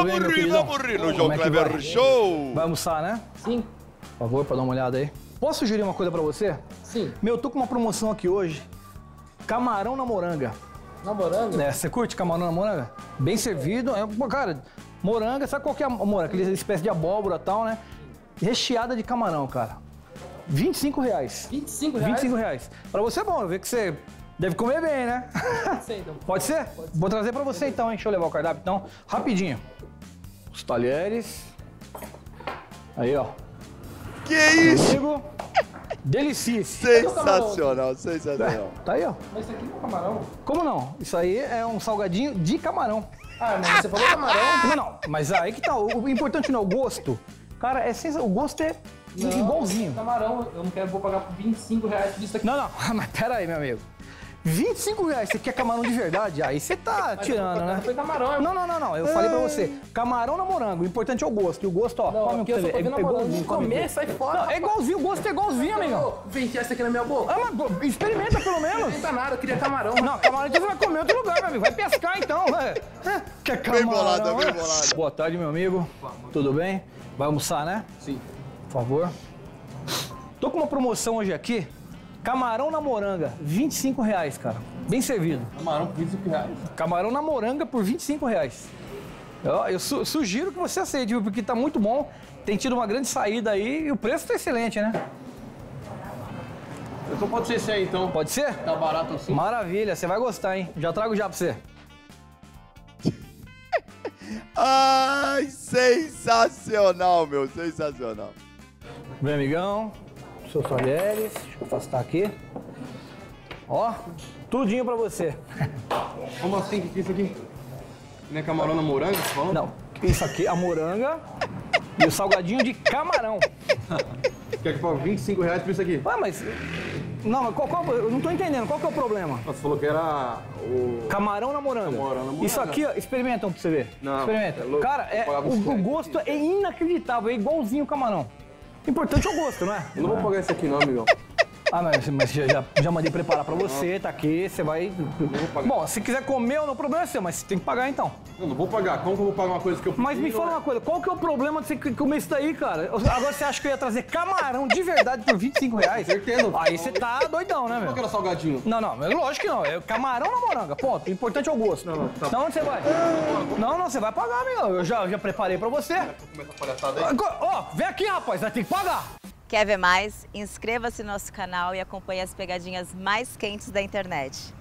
Vamos bem, meu rir, vamos rir no João é vai? Show. Vai almoçar, né? Sim, Por favor, pra dar uma olhada aí. Posso sugerir uma coisa pra você? sim. Meu, eu tô com uma promoção aqui hoje. Camarão na moranga. Namorando? É, você curte camarão na moranga? Bem servido. É, cara, moranga, sabe qual que é a moranga? Aquela espécie de abóbora e tal, né? Recheada de camarão, cara. 25 reais. 25 reais? 25 reais. Pra você é bom, eu vejo que você deve comer bem, né? Sei, então. Pode ser? Vou trazer pra você então, hein? Deixa eu levar o cardápio então. Rapidinho. Os talheres. Aí, ó. Que isso? Comigo. Delicice. Sensacional, sensacional. Tá aí, ó. Mas isso aqui não é camarão? Como não? Isso aí é um salgadinho de camarão. Ah, mas você falou camarão? Não, não. Mas aí que tá. O importante não é o gosto. Cara, é sensa... o gosto é igualzinho. Camarão, eu não quero, vou pagar por 25 reais disso aqui. Não, não. Mas pera aí, meu amigo. 25 reais, você quer camarão de verdade? Aí você tá tirando, né? Foi camarão, é Não, não, não, não. Eu falei pra você. Camarão na morango. O importante é o gosto. E o gosto, ó. Não, come aqui eu você só tô É, vendo é Comer, aqui. sai fora. Não, é igualzinho. O gosto é igualzinho, amigão. Vou enfiar isso aqui na minha boca. Ah, mas experimenta pelo menos. Não nada, eu queria camarão. Não, camarão então você vai comer em outro lugar, meu amigo. Vai pescar então. É. É, Quer camarão? bolado, bem é? bolado. Boa tarde, meu amigo. Tudo bem? Vai almoçar, né? Sim. Por favor. Tô com uma promoção hoje aqui. Camarão na moranga, 25 reais, cara. Bem servido. Camarão por 25 reais? Camarão na moranga por 25 reais. Eu, eu su- sugiro que você aceite, viu? Porque tá muito bom. Tem tido uma grande saída aí e o preço tá excelente, né? Então pode ser esse aí, então. Pode ser? Tá barato assim? Maravilha, você vai gostar, hein? Já trago já pra você. Ai, sensacional, meu, sensacional. Bem, amigão, seus talheres, deixa eu afastar aqui. Ó, tudinho pra você. Como assim? O que é isso aqui? Não é camarão na moranga, você falou? Não, isso aqui, a moranga e o salgadinho de camarão. Quer que pague 25 reais por isso aqui? Ué, mas... Não, mas qual, qual- eu não tô entendendo, qual que é o problema? Você falou que era o... Camarão na moranga. Camarão na moranga. Isso aqui, ó, experimentam pra você ver. Não, Experimenta. é louco. Cara, é, o, 25 o gosto é inacreditável, é igualzinho o camarão. Importante é o gosto, não é? Eu não vou pagar isso aqui não, amigão. Ah, mas, mas já, já, já mandei preparar pra você, tá aqui, você vai... Bom, se quiser comer, não, o problema é seu, mas você tem que pagar então. Eu não vou pagar. Como que eu vou pagar uma coisa que eu Mas me fala né? uma coisa, qual que é o problema de você comer isso daí, cara? Agora você acha que eu ia trazer camarão de verdade por 25 reais? Certeza. Aí você tá doidão, né, Qual meu? que era salgadinho? Não, não, mas lógico que não. É camarão na moranga, ponto. O importante é o gosto. Não, não, tá. Não, onde você vai? Não, não, você vai pagar, amigão. Eu já, já preparei pra você. Começa a palhaçada aí. Ó, vem aqui, rapaz, vai ter que pagar. Quer ver mais? Inscreva-se no nosso canal e acompanhe as pegadinhas mais quentes da internet.